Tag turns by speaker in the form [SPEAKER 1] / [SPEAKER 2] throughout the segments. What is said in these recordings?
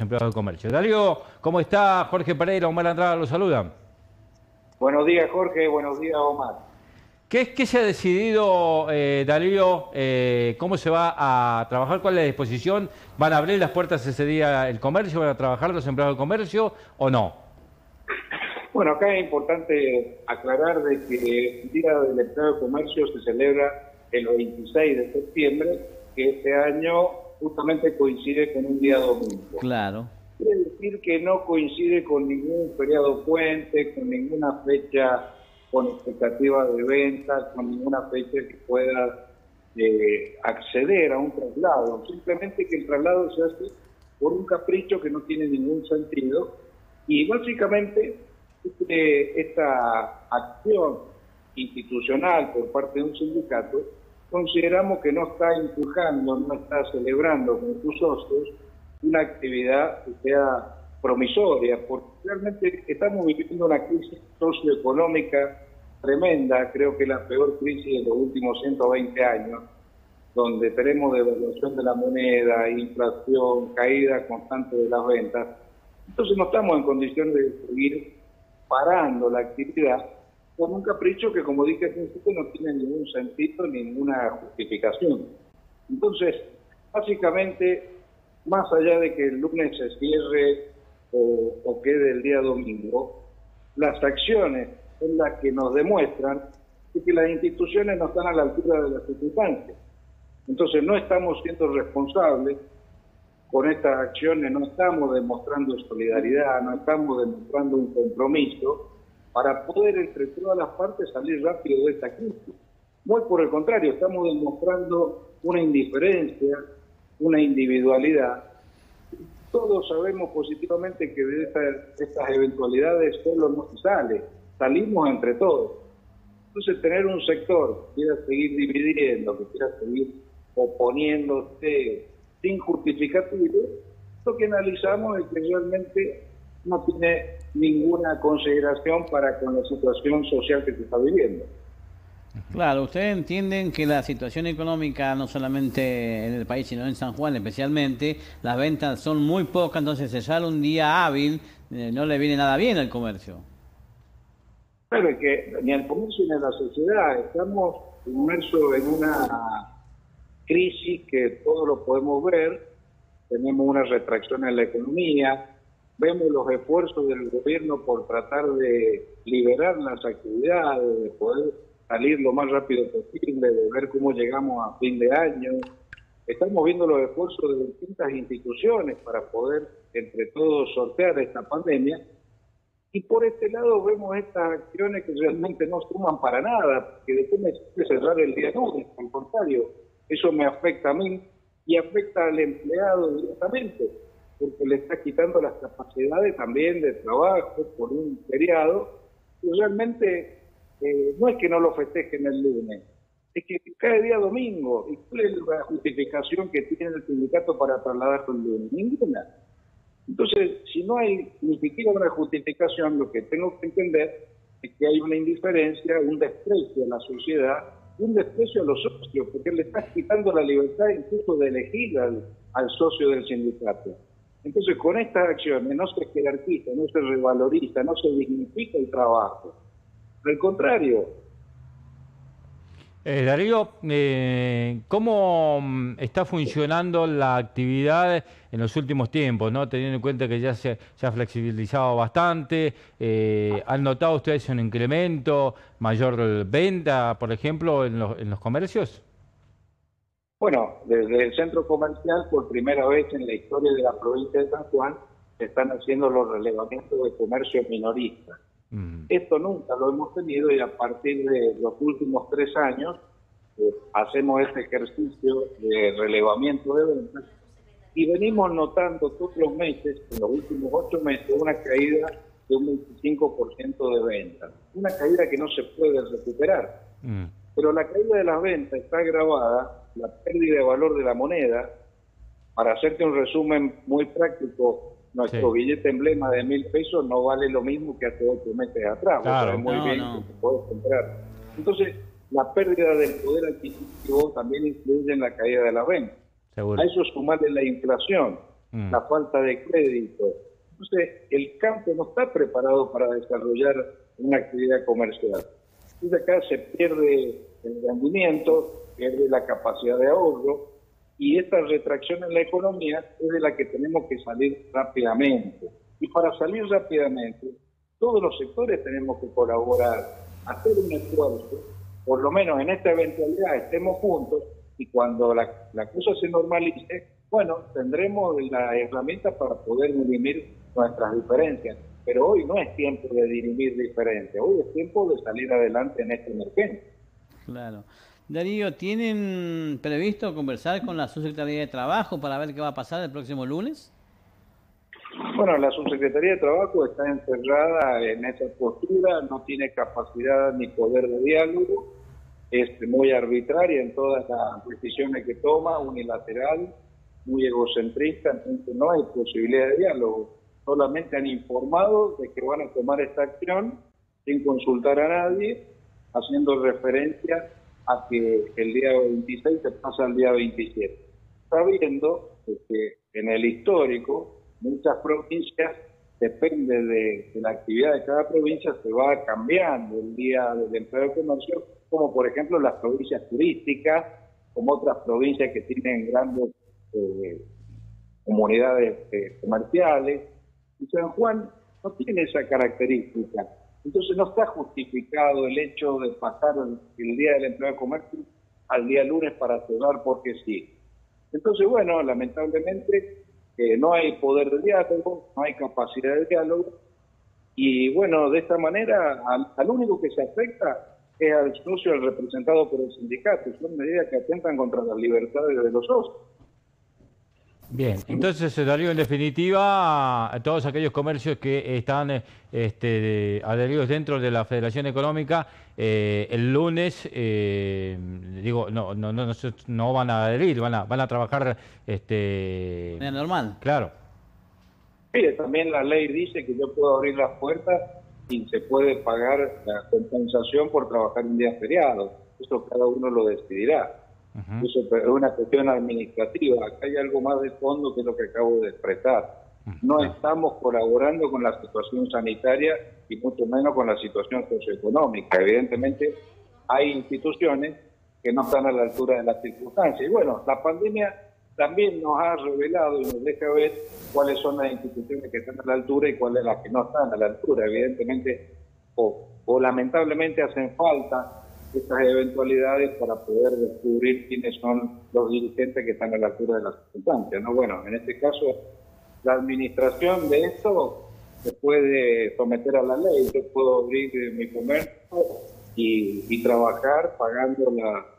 [SPEAKER 1] empleados de comercio. Darío, ¿cómo está? Jorge Pereira, Omar Andrada, lo saluda.
[SPEAKER 2] Buenos días, Jorge. Buenos días, Omar.
[SPEAKER 1] ¿Qué, qué se ha decidido, eh, Darío? Eh, ¿Cómo se va a trabajar? ¿Cuál es la disposición? ¿Van a abrir las puertas ese día el comercio? ¿Van a trabajar los empleados de comercio o no?
[SPEAKER 2] Bueno, acá es importante aclarar de que el Día del Empleado de Comercio se celebra el 26 de septiembre, que este año justamente coincide con un día domingo.
[SPEAKER 1] Claro.
[SPEAKER 2] Quiere decir que no coincide con ningún feriado puente, con ninguna fecha con expectativa de venta, con ninguna fecha que pueda eh, acceder a un traslado. Simplemente que el traslado se hace por un capricho que no tiene ningún sentido y básicamente este, esta acción institucional por parte de un sindicato consideramos que no está empujando, no está celebrando con sus socios una actividad que sea promisoria, porque realmente estamos viviendo una crisis socioeconómica tremenda, creo que la peor crisis de los últimos 120 años, donde tenemos devaluación de la moneda, inflación, caída constante de las ventas. Entonces no estamos en condiciones de seguir parando la actividad con un capricho que, como dije al principio, no tiene ningún sentido ni ninguna justificación. Entonces, básicamente, más allá de que el lunes se cierre o, quede el día domingo, las acciones son las que nos demuestran que las instituciones no están a la altura de las circunstancias. Entonces no estamos siendo responsables con estas acciones, no estamos demostrando solidaridad, no estamos demostrando un compromiso para poder entre todas las partes salir rápido de esta crisis. Muy por el contrario, estamos demostrando una indiferencia, una individualidad todos sabemos positivamente que de estas eventualidades solo no se sale, salimos entre todos. Entonces, tener un sector que quiera seguir dividiendo, que quiera seguir oponiéndose sin justificativo, lo que analizamos es que realmente no tiene ninguna consideración para con la situación social que se está viviendo.
[SPEAKER 3] Claro, ustedes entienden que la situación económica, no solamente en el país, sino en San Juan especialmente, las ventas son muy pocas, entonces cesar un día hábil eh, no le viene nada bien al comercio.
[SPEAKER 2] Claro, es que ni al comercio ni a la sociedad estamos inmersos en una crisis que todos lo podemos ver, tenemos una retracción en la economía, vemos los esfuerzos del gobierno por tratar de liberar las actividades, de poder salir lo más rápido posible, de ver cómo llegamos a fin de año. Estamos viendo los esfuerzos de distintas instituciones para poder entre todos sortear esta pandemia. Y por este lado vemos estas acciones que realmente no suman para nada, porque después me cerrar el día lunes, al contrario, eso me afecta a mí y afecta al empleado directamente, porque le está quitando las capacidades también de trabajo por un feriado, y realmente eh, no es que no lo festejen el lunes, es que cae día domingo. ¿Y cuál es la justificación que tiene el sindicato para trasladarlo el lunes? Ninguna. Entonces, si no hay ni siquiera una justificación, lo que tengo que entender es que hay una indiferencia, un desprecio a la sociedad, un desprecio a los socios, porque le estás quitando la libertad incluso de elegir al, al socio del sindicato. Entonces, con estas acciones no se jerarquiza, no se revaloriza, no se dignifica el trabajo al contrario.
[SPEAKER 1] Eh, Darío, eh, ¿cómo mm, está funcionando la actividad en los últimos tiempos, no teniendo en cuenta que ya se, ha flexibilizado bastante? Eh, ¿Han notado ustedes un incremento, mayor venta, por ejemplo, en los, en los comercios?
[SPEAKER 2] Bueno, desde el centro comercial, por primera vez en la historia de la provincia de San Juan, se están haciendo los relevamientos de comercio minorista. Esto nunca lo hemos tenido y a partir de los últimos tres años eh, hacemos este ejercicio de relevamiento de ventas y venimos notando todos los meses, en los últimos ocho meses, una caída de un 25% de ventas. Una caída que no se puede recuperar. Mm. Pero la caída de las ventas está agravada, la pérdida de valor de la moneda. Para hacerte un resumen muy práctico, nuestro billete emblema de mil pesos no vale lo mismo que hace ocho meses atrás. Claro, muy bien que se puede comprar. Entonces, la pérdida del poder adquisitivo también influye en la caída de la venta. A eso sumarle la inflación. mm. la falta de crédito. Entonces, el campo no está preparado para desarrollar una actividad comercial. Entonces acá se pierde el rendimiento, pierde la capacidad de ahorro y esta retracción en la economía es de la que tenemos que salir rápidamente. Y para salir rápidamente, todos los sectores tenemos que colaborar, hacer un esfuerzo, por lo menos en esta eventualidad estemos juntos y cuando la, cosa se normalice, bueno, tendremos la herramienta para poder dirimir nuestras diferencias. Pero hoy no es tiempo de dirimir diferencias, hoy es tiempo de salir adelante en esta emergencia.
[SPEAKER 3] Claro. Darío, ¿tienen previsto conversar con la Subsecretaría de Trabajo para ver qué va a pasar el próximo lunes?
[SPEAKER 2] Bueno, la Subsecretaría de Trabajo está encerrada en esa postura, no tiene capacidad ni poder de diálogo, es muy arbitraria en todas las decisiones que toma, unilateral, muy egocentrista, entonces no hay posibilidad de diálogo. Solamente han informado de que van a tomar esta acción sin consultar a nadie, haciendo referencia a que el día 26 se pasa al día 27. Sabiendo que en el histórico muchas provincias, depende de, la actividad de cada provincia, se va cambiando el día del empleo de comercio, como por ejemplo las provincias turísticas, como otras provincias que tienen grandes eh, comunidades eh, comerciales. Y San Juan no tiene esa característica. Entonces no está justificado el hecho de pasar el, día del empleo de comercio al día lunes para cerrar porque sí. Entonces, bueno, lamentablemente eh, no hay poder de diálogo, no hay capacidad de diálogo y bueno, de esta manera al, único que se afecta es al socio, al representado por el sindicato. Son medidas que atentan contra las libertades de los socios.
[SPEAKER 1] Bien, entonces, Darío, en definitiva, a todos aquellos comercios que están este, adheridos dentro de la Federación Económica, eh, el lunes, eh, digo, no, no, no, no van a adherir, van a, van a trabajar... Este,
[SPEAKER 3] normal.
[SPEAKER 1] Claro.
[SPEAKER 2] Mire, también la ley dice que yo puedo abrir las puertas y se puede pagar la compensación por trabajar un día feriado. Eso cada uno lo decidirá. Eso es una cuestión administrativa. Acá hay algo más de fondo que lo que acabo de expresar. No estamos colaborando con la situación sanitaria y mucho menos con la situación socioeconómica. Evidentemente, hay instituciones que no están a la altura de las circunstancias. Y bueno, la pandemia también nos ha revelado y nos deja ver cuáles son las instituciones que están a la altura y cuáles las que no están a la altura. Evidentemente, o, o lamentablemente hacen falta estas eventualidades para poder descubrir quiénes son los dirigentes que están a la altura de las circunstancias. ¿no? Bueno, en este caso, la administración de esto se puede someter a la ley. Yo puedo abrir mi comercio y, trabajar pagando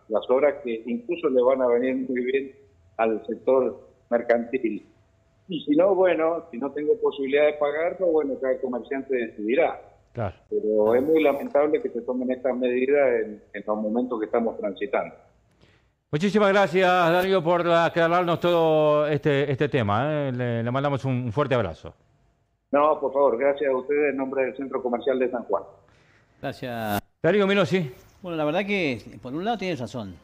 [SPEAKER 2] las horas que incluso le van a venir muy bien al sector mercantil. Y si no, bueno, si no tengo posibilidad de pagarlo, bueno, cada comerciante decidirá. Pero es muy lamentable que se tomen estas medidas en, los momentos que estamos transitando.
[SPEAKER 1] Muchísimas gracias, Darío, por aclararnos todo este, este tema. ¿eh? Le, mandamos un fuerte abrazo.
[SPEAKER 2] No, por favor, gracias a ustedes en nombre del Centro Comercial de San Juan.
[SPEAKER 3] Gracias.
[SPEAKER 1] Darío sí.
[SPEAKER 3] Bueno, la verdad que por un lado tiene razón.